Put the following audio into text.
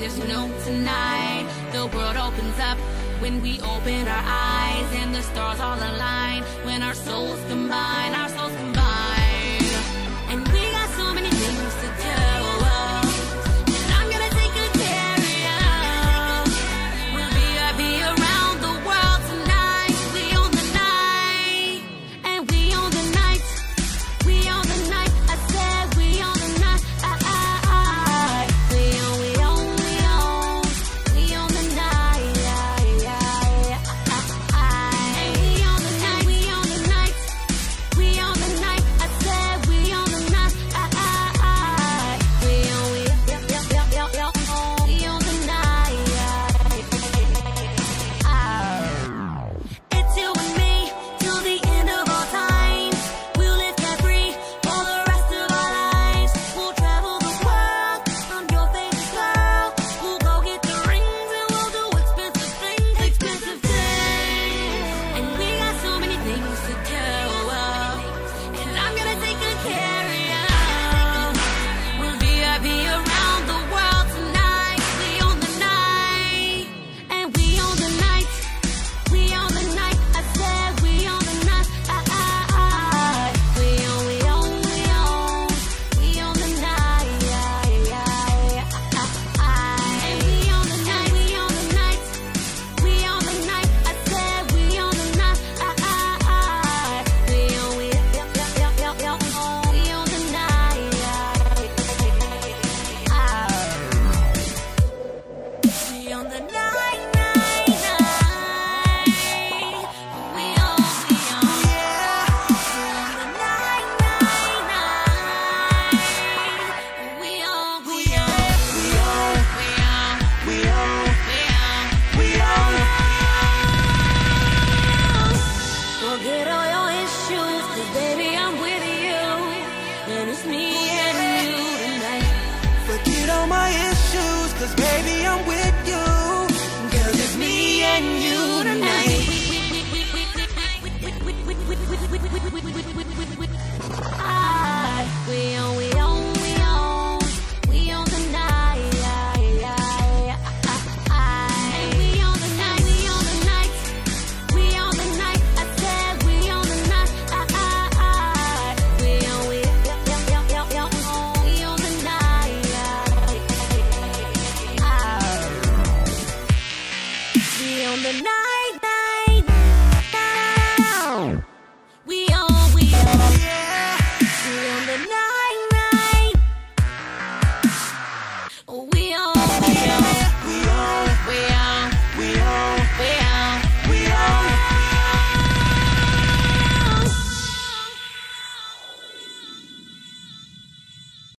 there's no tonight. The world opens up when we open our eyes, and the stars all align when our souls combine. Forget all your issues, cause baby I'm with you. And it's me and you tonight. Forget all my issues, cause baby I'm with you on the night.